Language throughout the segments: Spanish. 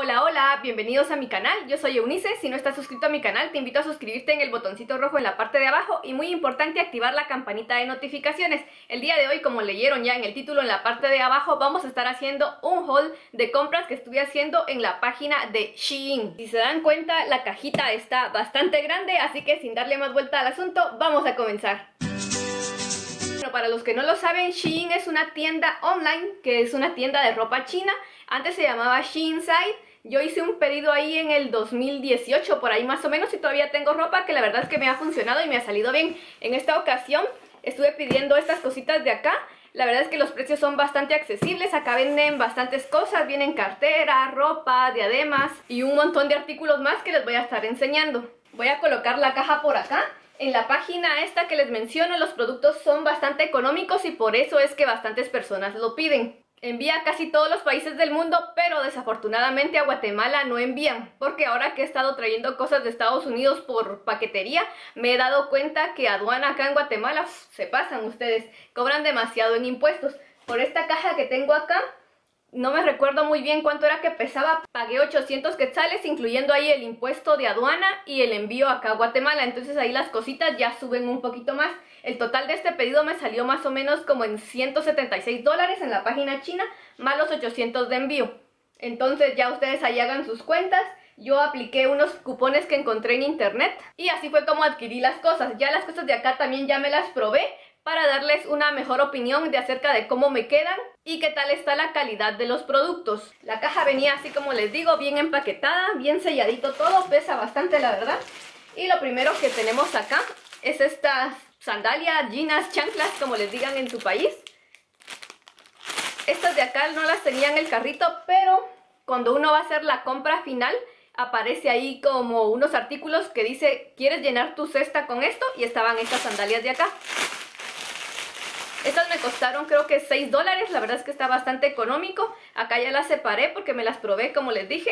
Hola, hola, bienvenidos a mi canal, yo soy Eunice, si no estás suscrito a mi canal te invito a suscribirte en el botoncito rojo en la parte de abajo y muy importante activar la campanita de notificaciones. El día de hoy, como leyeron ya en el título en la parte de abajo, vamos a estar haciendo un haul de compras que estuve haciendo en la página de Shein. Si se dan cuenta, la cajita está bastante grande, así que sin darle más vuelta al asunto, vamos a comenzar. Para los que no lo saben, Shein es una tienda online, que es una tienda de ropa china. Antes se llamaba Shein-Side yo hice un pedido ahí en el 2018, por ahí más o menos, y todavía tengo ropa que la verdad es que me ha funcionado y me ha salido bien. En esta ocasión estuve pidiendo estas cositas de acá. La verdad es que los precios son bastante accesibles, acá venden bastantes cosas, vienen cartera, ropa, diademas y un montón de artículos más que les voy a estar enseñando. Voy a colocar la caja por acá. En la página esta que les menciono los productos son bastante económicos y por eso es que bastantes personas lo piden envía a casi todos los países del mundo, pero desafortunadamente a Guatemala no envían, porque ahora que he estado trayendo cosas de Estados Unidos por paquetería, me he dado cuenta que aduana acá en Guatemala se pasan ustedes, cobran demasiado en impuestos. Por esta caja que tengo acá, no me recuerdo muy bien cuánto era que pesaba, pagué 800 quetzales, incluyendo ahí el impuesto de aduana y el envío acá a Guatemala, entonces ahí las cositas ya suben un poquito más. El total de este pedido me salió más o menos como en 176 dólares en la página china, más los 800 de envío. Entonces ya ustedes ahí hagan sus cuentas. Yo apliqué unos cupones que encontré en internet y así fue como adquirí las cosas. Ya las cosas de acá también ya me las probé para darles una mejor opinión de acerca de cómo me quedan y qué tal está la calidad de los productos. La caja venía así como les digo, bien empaquetada, bien selladito todo, pesa bastante la verdad. Y lo primero que tenemos acá es estas sandalias, ginas, chanclas, como les digan en su país. Estas de acá no las tenía en el carrito, pero cuando uno va a hacer la compra final, aparece ahí como unos artículos que dice, ¿quieres llenar tu cesta con esto? Y estaban estas sandalias de acá. Estas me costaron creo que 6 dólares, la verdad es que está bastante económico. Acá ya las separé porque me las probé como les dije.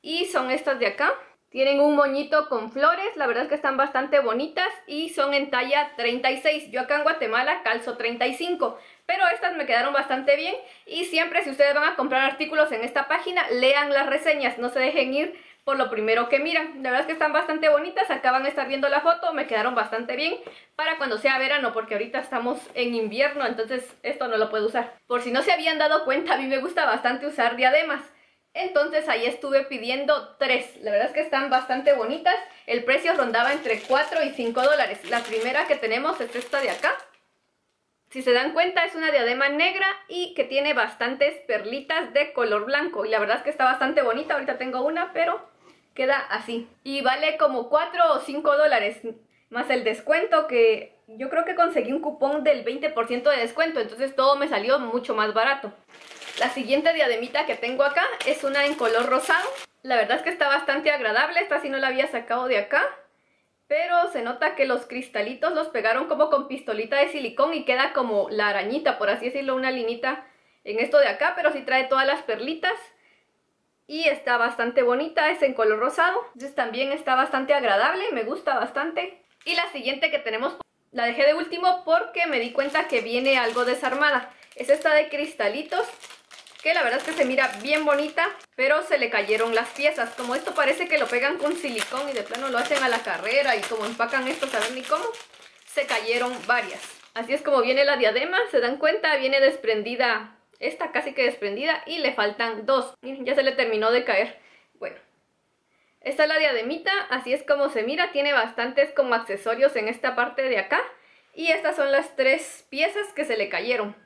Y son estas de acá. Tienen un moñito con flores, la verdad es que están bastante bonitas y son en talla 36. Yo acá en Guatemala calzo 35, pero estas me quedaron bastante bien. Y siempre si ustedes van a comprar artículos en esta página, lean las reseñas, no se dejen ir por lo primero que miran. La verdad es que están bastante bonitas, acá van a estar viendo la foto, me quedaron bastante bien para cuando sea verano, porque ahorita estamos en invierno, entonces esto no lo puedo usar. Por si no se habían dado cuenta, a mí me gusta bastante usar diademas. Entonces ahí estuve pidiendo tres. La verdad es que están bastante bonitas. El precio rondaba entre 4 y 5 dólares. La primera que tenemos es esta de acá. Si se dan cuenta es una diadema negra y que tiene bastantes perlitas de color blanco. Y la verdad es que está bastante bonita. Ahorita tengo una, pero queda así. Y vale como 4 o 5 dólares. Más el descuento que yo creo que conseguí un cupón del 20% de descuento. Entonces todo me salió mucho más barato. La siguiente diademita que tengo acá es una en color rosado. La verdad es que está bastante agradable, esta sí no la había sacado de acá. Pero se nota que los cristalitos los pegaron como con pistolita de silicón y queda como la arañita, por así decirlo, una linita en esto de acá. Pero sí trae todas las perlitas y está bastante bonita, es en color rosado. Entonces también está bastante agradable, me gusta bastante. Y la siguiente que tenemos, la dejé de último porque me di cuenta que viene algo desarmada. Es esta de cristalitos que la verdad es que se mira bien bonita, pero se le cayeron las piezas. Como esto parece que lo pegan con silicón y de plano lo hacen a la carrera y como empacan esto, ¿saben ni cómo? Se cayeron varias. Así es como viene la diadema, se dan cuenta, viene desprendida, esta casi que desprendida y le faltan dos. Miren, ya se le terminó de caer. Bueno, esta es la diademita, así es como se mira, tiene bastantes como accesorios en esta parte de acá. Y estas son las tres piezas que se le cayeron.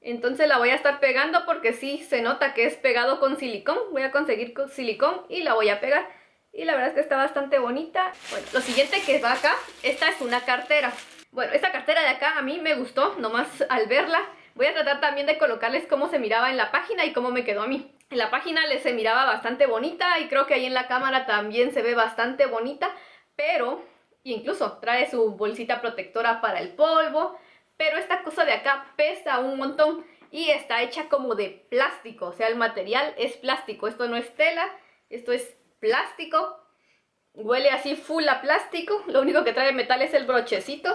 Entonces la voy a estar pegando porque sí se nota que es pegado con silicón. Voy a conseguir con silicón y la voy a pegar. Y la verdad es que está bastante bonita. Bueno, lo siguiente que va acá, esta es una cartera. Bueno, esta cartera de acá a mí me gustó, nomás al verla. Voy a tratar también de colocarles cómo se miraba en la página y cómo me quedó a mí. En la página les se miraba bastante bonita y creo que ahí en la cámara también se ve bastante bonita. Pero incluso trae su bolsita protectora para el polvo pero esta cosa de acá pesa un montón y está hecha como de plástico, o sea, el material es plástico, esto no es tela, esto es plástico, huele así full a plástico, lo único que trae metal es el brochecito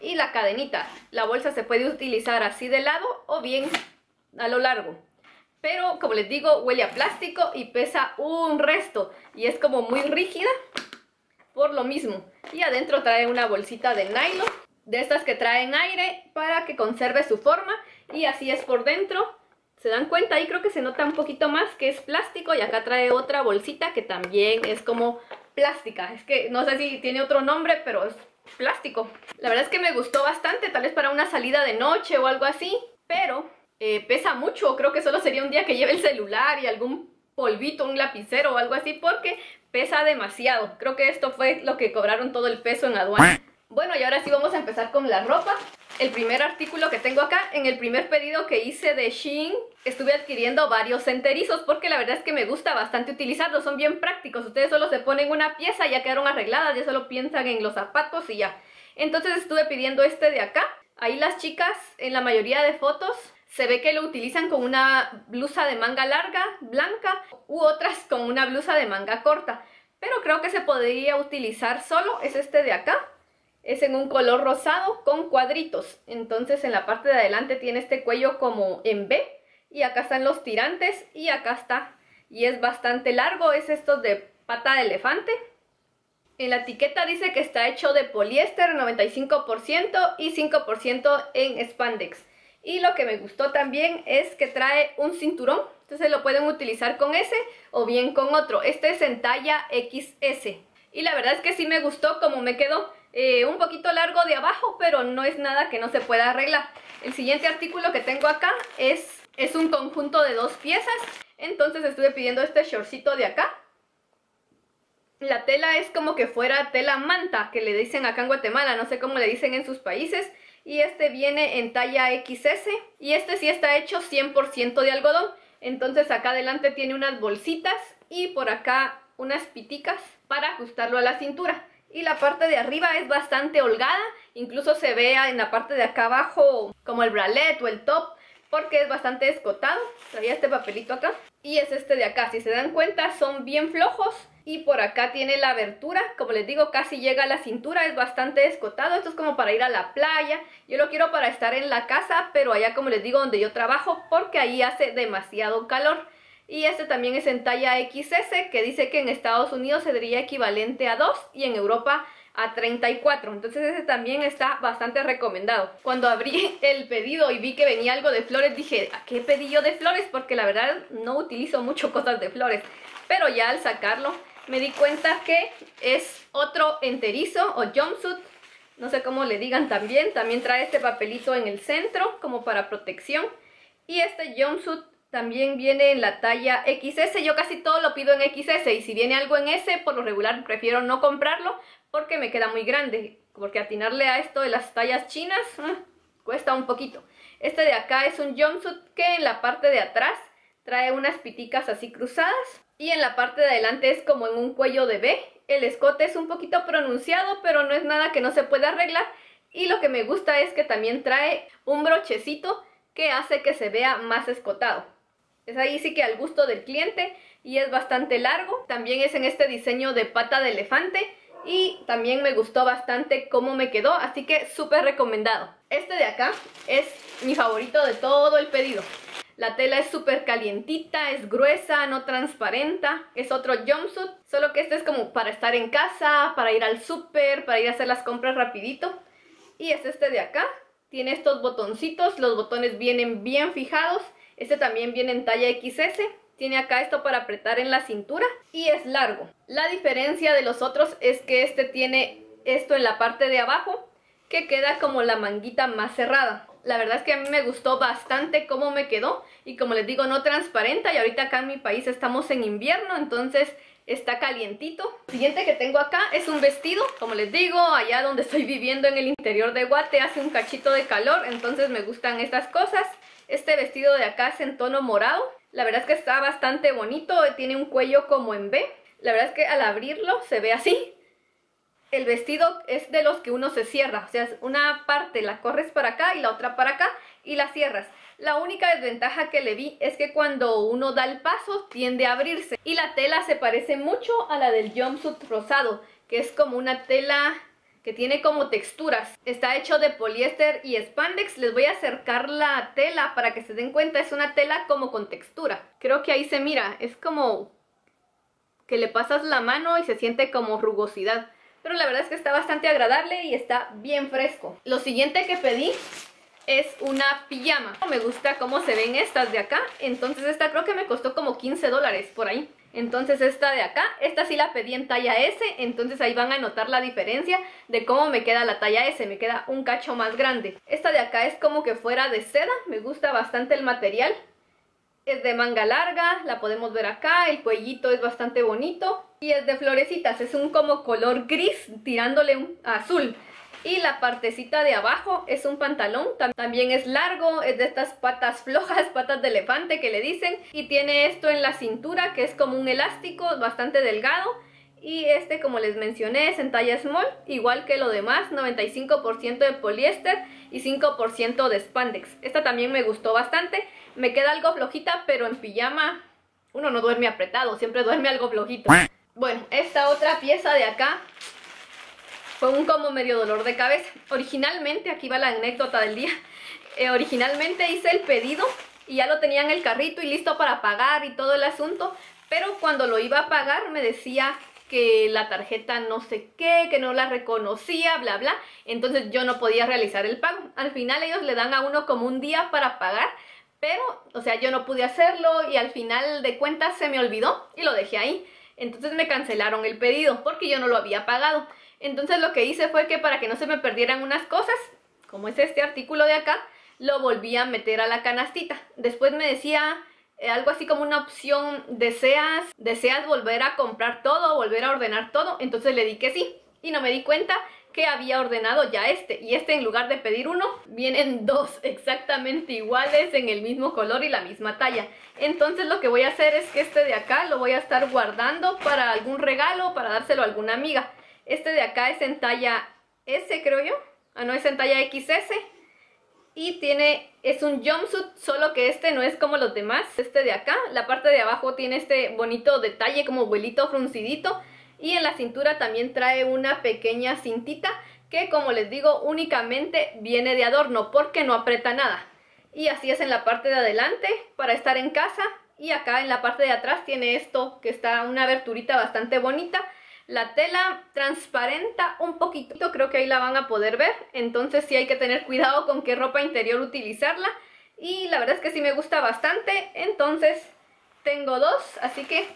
y la cadenita. La bolsa se puede utilizar así de lado o bien a lo largo. pero como les digo, huele a plástico y pesa un resto y es como muy rígida por lo mismo. Y adentro trae una bolsita de nylon, de estas que traen aire para que conserve su forma y así es por dentro. ¿Se dan cuenta? Ahí creo que se nota un poquito más que es plástico y acá trae otra bolsita que también es como plástica. Es que no sé si tiene otro nombre, pero es plástico. La verdad es que me gustó bastante, tal vez para una salida de noche o algo así, pero eh, pesa mucho. Creo que solo sería un día que lleve el celular y algún polvito, un lapicero o algo así, porque pesa demasiado. Creo que esto fue lo que cobraron todo el peso en aduana. Bueno, y ahora sí vamos a empezar con la ropa. El primer artículo que tengo acá, en el primer pedido que hice de Shein, estuve adquiriendo varios enterizos porque la verdad es que me gusta bastante utilizarlos, son bien prácticos. Ustedes solo se ponen una pieza, ya quedaron arregladas, ya solo piensan en los zapatos y ya. Entonces estuve pidiendo este de acá. Ahí las chicas, en la mayoría de fotos, se ve que lo utilizan con una blusa de manga larga, blanca, u otras con una blusa de manga corta. Pero creo que se podría utilizar solo, es este de acá. Es en un color rosado con cuadritos. Entonces en la parte de adelante tiene este cuello como en B. Y acá están los tirantes y acá está. Y es bastante largo, es esto de pata de elefante. En la etiqueta dice que está hecho de poliéster 95% y 5% en spandex. Y lo que me gustó también es que trae un cinturón. Entonces lo pueden utilizar con ese o bien con otro. Este es en talla XS. Y la verdad es que sí me gustó como me quedó. Eh, un poquito largo de abajo, pero no es nada que no se pueda arreglar. El siguiente artículo que tengo acá es, es un conjunto de dos piezas. Entonces estuve pidiendo este shortcito de acá. La tela es como que fuera tela manta, que le dicen acá en Guatemala, no sé cómo le dicen en sus países y este viene en talla XS y este sí está hecho 100% de algodón. Entonces acá adelante tiene unas bolsitas y por acá unas piticas para ajustarlo a la cintura. Y la parte de arriba es bastante holgada, incluso se ve en la parte de acá abajo como el bralet o el top porque es bastante escotado. Traía este papelito acá y es este de acá. Si se dan cuenta son bien flojos y por acá tiene la abertura, como les digo casi llega a la cintura, es bastante escotado, esto es como para ir a la playa, yo lo quiero para estar en la casa, pero allá como les digo donde yo trabajo, porque ahí hace demasiado calor. Y este también es en talla XS, que dice que en Estados Unidos sería equivalente a 2 y en Europa a 34. Entonces ese también está bastante recomendado. Cuando abrí el pedido y vi que venía algo de flores, dije, ¿a qué pedí yo de flores? Porque la verdad no utilizo mucho cosas de flores. Pero ya al sacarlo me di cuenta que es otro enterizo o jumpsuit, no sé cómo le digan también, también trae este papelito en el centro como para protección y este jumpsuit también viene en la talla XS, yo casi todo lo pido en XS y si viene algo en S por lo regular prefiero no comprarlo porque me queda muy grande, porque atinarle a esto de las tallas chinas ah, cuesta un poquito. Este de acá es un jumpsuit que en la parte de atrás trae unas piticas así cruzadas y en la parte de adelante es como en un cuello de B. El escote es un poquito pronunciado, pero no es nada que no se pueda arreglar. Y lo que me gusta es que también trae un brochecito que hace que se vea más escotado. Es ahí sí que al gusto del cliente y es bastante largo. También es en este diseño de pata de elefante y también me gustó bastante cómo me quedó, así que súper recomendado. Este de acá es mi favorito de todo el pedido. La tela es súper calientita, es gruesa, no transparenta. Es otro jumpsuit, solo que este es como para estar en casa, para ir al súper, para ir a hacer las compras rapidito. Y es este de acá. Tiene estos botoncitos, los botones vienen bien fijados. Este también viene en talla XS. Tiene acá esto para apretar en la cintura y es largo. La diferencia de los otros es que este tiene esto en la parte de abajo que queda como la manguita más cerrada la verdad es que a mí me gustó bastante cómo me quedó y como les digo no transparenta y ahorita acá en mi país estamos en invierno entonces está calientito. Siguiente que tengo acá es un vestido, como les digo, allá donde estoy viviendo en el interior de Guate hace un cachito de calor, entonces me gustan estas cosas. Este vestido de acá es en tono morado, la verdad es que está bastante bonito, tiene un cuello como en B. La verdad es que al abrirlo se ve así, el vestido es de los que uno se cierra, o sea, una parte la corres para acá y la otra para acá y la cierras. La única desventaja que le vi es que cuando uno da el paso tiende a abrirse y la tela se parece mucho a la del jumpsuit rosado, que es como una tela que tiene como texturas. Está hecho de poliéster y spandex. Les voy a acercar la tela para que se den cuenta. Es una tela como con textura. Creo que ahí se mira. Es como que le pasas la mano y se siente como rugosidad. Pero la verdad es que está bastante agradable y está bien fresco. Lo siguiente que pedí es una pijama. Me gusta cómo se ven estas de acá. Entonces esta creo que me costó como 15 dólares por ahí. Entonces esta de acá, esta sí la pedí en talla S, entonces ahí van a notar la diferencia de cómo me queda la talla S, me queda un cacho más grande. Esta de acá es como que fuera de seda, me gusta bastante el material. Es de manga larga, la podemos ver acá, el cuellito es bastante bonito. Y es de florecitas, es un como color gris tirándole un azul. Y la partecita de abajo es un pantalón, también es largo, es de estas patas flojas, patas de elefante que le dicen. Y tiene esto en la cintura que es como un elástico bastante delgado. Y este, como les mencioné, es en talla small, igual que lo demás, 95% de poliéster y 5% de spandex. Esta también me gustó bastante, me queda algo flojita, pero en pijama uno no duerme apretado, siempre duerme algo flojito. Bueno, esta otra pieza de acá fue un como medio dolor de cabeza. Originalmente, aquí va la anécdota del día, eh, originalmente hice el pedido y ya lo tenía en el carrito y listo para pagar y todo el asunto, pero cuando lo iba a pagar me decía que la tarjeta no sé qué, que no la reconocía, bla, bla. Entonces yo no podía realizar el pago. Al final ellos le dan a uno como un día para pagar, pero, o sea, yo no pude hacerlo y al final de cuentas se me olvidó y lo dejé ahí. Entonces me cancelaron el pedido porque yo no lo había pagado. Entonces lo que hice fue que para que no se me perdieran unas cosas, como es este artículo de acá, lo volví a meter a la canastita. Después me decía eh, algo así como una opción, deseas, deseas volver a comprar todo, volver a ordenar todo. Entonces le di que sí y no me di cuenta que había ordenado ya este y este en lugar de pedir uno vienen dos exactamente iguales en el mismo color y la misma talla entonces lo que voy a hacer es que este de acá lo voy a estar guardando para algún regalo para dárselo a alguna amiga este de acá es en talla S, creo yo. Ah, no, es en talla XS. Y tiene, es un jumpsuit, solo que este no es como los demás. Este de acá, la parte de abajo tiene este bonito detalle como vuelito fruncidito. Y en la cintura también trae una pequeña cintita que como les digo únicamente viene de adorno porque no aprieta nada. Y así es en la parte de adelante para estar en casa. Y acá en la parte de atrás tiene esto que está una aberturita bastante bonita la tela transparenta un poquito, creo que ahí la van a poder ver. Entonces sí hay que tener cuidado con qué ropa interior utilizarla. Y la verdad es que sí me gusta bastante. Entonces tengo dos, así que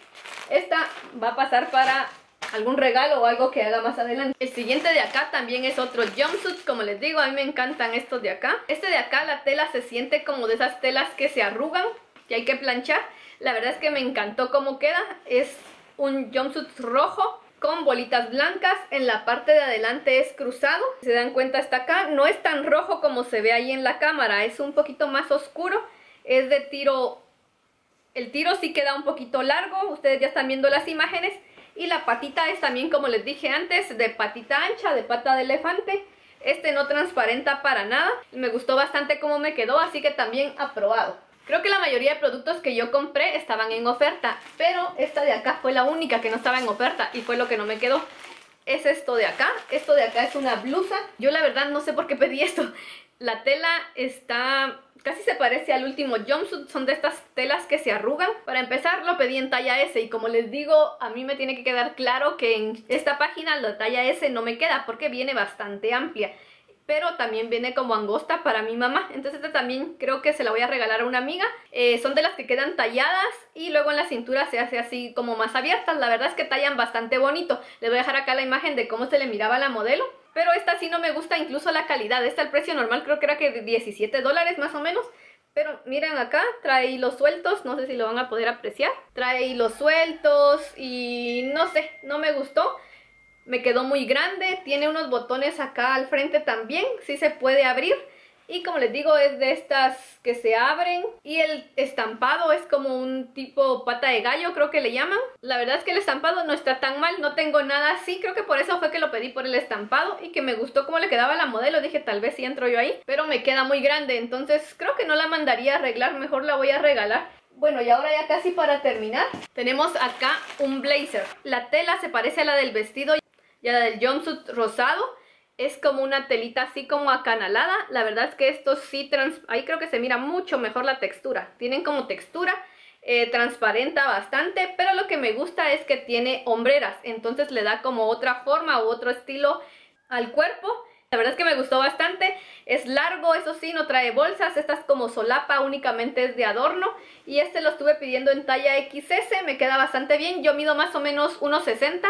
esta va a pasar para algún regalo o algo que haga más adelante. El siguiente de acá también es otro jumpsuit, como les digo, a mí me encantan estos de acá. Este de acá la tela se siente como de esas telas que se arrugan, que hay que planchar. La verdad es que me encantó cómo queda, es un jumpsuit rojo con bolitas blancas. En la parte de adelante es cruzado. Si se dan cuenta está acá. No es tan rojo como se ve ahí en la cámara. Es un poquito más oscuro. Es de tiro... El tiro sí queda un poquito largo. Ustedes ya están viendo las imágenes. Y la patita es también, como les dije antes, de patita ancha, de pata de elefante. Este no transparenta para nada. Me gustó bastante cómo me quedó, así que también aprobado. Creo que la mayoría de productos que yo compré estaban en oferta, pero esta de acá fue la única que no estaba en oferta y fue lo que no me quedó. Es esto de acá, esto de acá es una blusa. Yo la verdad no sé por qué pedí esto. La tela está... casi se parece al último jumpsuit, son de estas telas que se arrugan. Para empezar lo pedí en talla S y como les digo, a mí me tiene que quedar claro que en esta página la talla S no me queda porque viene bastante amplia pero también viene como angosta para mi mamá. Entonces esta también creo que se la voy a regalar a una amiga. Eh, son de las que quedan talladas y luego en la cintura se hace así como más abiertas. La verdad es que tallan bastante bonito. Les voy a dejar acá la imagen de cómo se le miraba la modelo. Pero esta sí no me gusta incluso la calidad. Esta el precio normal creo que era que 17 dólares más o menos. Pero miren acá, trae hilos sueltos, no sé si lo van a poder apreciar. Trae hilos sueltos y no sé, no me gustó. Me quedó muy grande, tiene unos botones acá al frente también, sí se puede abrir. Y como les digo, es de estas que se abren. Y el estampado es como un tipo pata de gallo, creo que le llaman. La verdad es que el estampado no está tan mal, no tengo nada así. Creo que por eso fue que lo pedí por el estampado y que me gustó cómo le quedaba la modelo. Dije, tal vez si entro yo ahí. Pero me queda muy grande, entonces creo que no la mandaría a arreglar, mejor la voy a regalar. Bueno, y ahora ya casi para terminar, tenemos acá un blazer. La tela se parece a la del vestido ya la del jumpsuit rosado. es como una telita así como acanalada. La verdad es que esto sí, trans ahí creo que se mira mucho mejor la textura. Tienen como textura, eh, transparenta bastante, pero lo que me gusta es que tiene hombreras. Entonces le da como otra forma u otro estilo al cuerpo. La verdad es que me gustó bastante. Es largo, eso sí, no trae bolsas. Esta es como solapa, únicamente es de adorno. Y este lo estuve pidiendo en talla XS, me queda bastante bien. Yo mido más o menos 1.60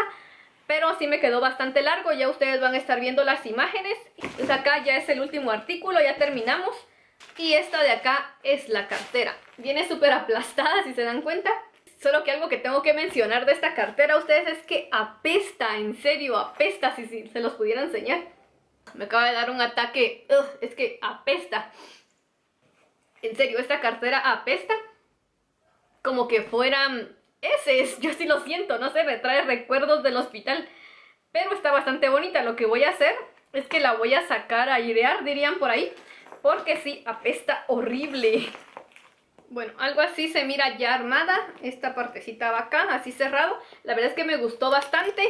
pero sí me quedó bastante largo, ya ustedes van a estar viendo las imágenes. Pues acá ya es el último artículo, ya terminamos. Y esta de acá es la cartera. Viene súper aplastada, si se dan cuenta. Solo que algo que tengo que mencionar de esta cartera a ustedes es que apesta, en serio, apesta, si, si se los pudiera enseñar. Me acaba de dar un ataque, es que apesta. En serio, esta cartera apesta como que fuera ese es, yo sí lo siento, no sé, me trae recuerdos del hospital. Pero está bastante bonita. Lo que voy a hacer es que la voy a sacar a idear, dirían por ahí. Porque sí, apesta horrible. Bueno, algo así se mira ya armada. Esta partecita va acá, así cerrado. La verdad es que me gustó bastante.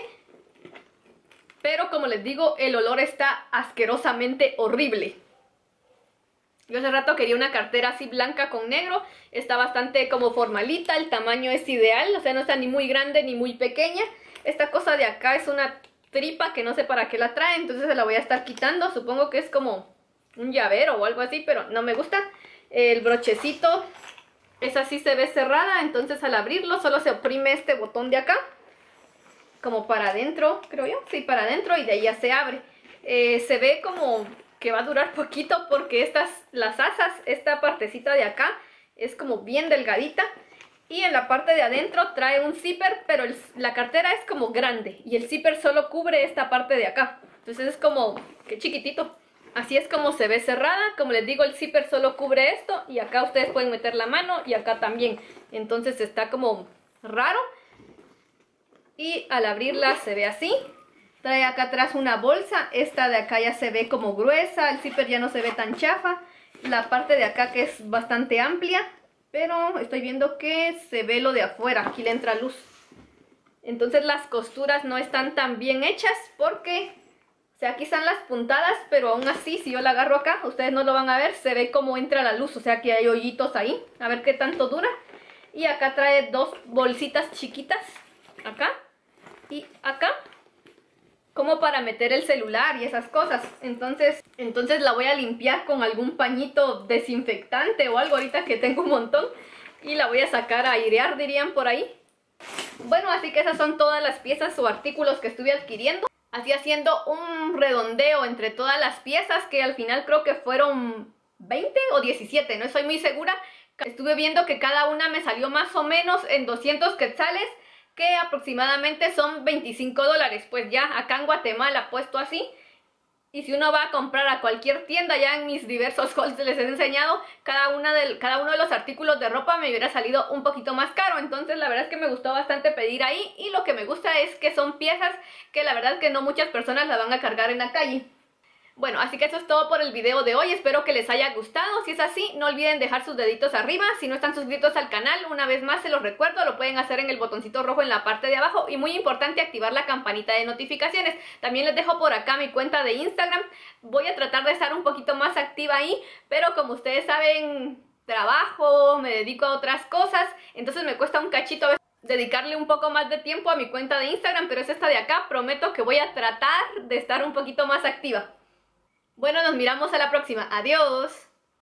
Pero como les digo, el olor está asquerosamente horrible. Yo hace rato quería una cartera así blanca con negro, está bastante como formalita, el tamaño es ideal, o sea no está ni muy grande ni muy pequeña. Esta cosa de acá es una tripa que no sé para qué la trae, entonces se la voy a estar quitando, supongo que es como un llavero o algo así, pero no me gusta. El brochecito es así, se ve cerrada, entonces al abrirlo solo se oprime este botón de acá, como para adentro, creo yo, sí, para adentro y de ahí ya se abre. Eh, se ve como que va a durar poquito porque estas, las asas, esta partecita de acá es como bien delgadita y en la parte de adentro trae un zipper, pero la cartera es como grande y el zipper solo cubre esta parte de acá. Entonces es como que chiquitito. Así es como se ve cerrada. Como les digo, el zipper solo cubre esto y acá ustedes pueden meter la mano y acá también. Entonces está como raro. Y al abrirla se ve así. Trae acá atrás una bolsa, esta de acá ya se ve como gruesa, el zipper ya no se ve tan chafa. La parte de acá que es bastante amplia, pero estoy viendo que se ve lo de afuera, aquí le entra luz. Entonces las costuras no están tan bien hechas porque, o sea, aquí están las puntadas, pero aún así, si yo la agarro acá, ustedes no lo van a ver, se ve cómo entra la luz, o sea que hay hoyitos ahí, a ver qué tanto dura. Y acá trae dos bolsitas chiquitas, acá y acá, como para meter el celular y esas cosas. Entonces, entonces la voy a limpiar con algún pañito desinfectante o algo ahorita que tengo un montón. Y la voy a sacar a airear, dirían por ahí. Bueno, así que esas son todas las piezas o artículos que estuve adquiriendo. Así haciendo un redondeo entre todas las piezas que al final creo que fueron 20 o 17, no estoy muy segura. Estuve viendo que cada una me salió más o menos en 200 quetzales que aproximadamente son 25 dólares. Pues ya acá en Guatemala puesto así. Y si uno va a comprar a cualquier tienda, ya en mis diversos hauls les he enseñado, cada, una cada uno de los artículos de ropa me hubiera salido un poquito más caro. Entonces la verdad es que me gustó bastante pedir ahí. Y lo que me gusta es que son piezas que la verdad es que no muchas personas las van a cargar en la calle. Bueno, así que eso es todo por el video de hoy, espero que les haya gustado, si es así no olviden dejar sus deditos arriba, si no están suscritos al canal, una vez más se los recuerdo, lo pueden hacer en el botoncito rojo en la parte de abajo. Y muy importante activar la campanita de notificaciones, también les dejo por acá mi cuenta de Instagram, voy a tratar de estar un poquito más activa ahí, pero como ustedes saben, trabajo, me dedico a otras cosas, entonces me cuesta un cachito dedicarle un poco más de tiempo a mi cuenta de Instagram, pero es esta de acá, prometo que voy a tratar de estar un poquito más activa. Bueno, nos miramos a la próxima. Adiós.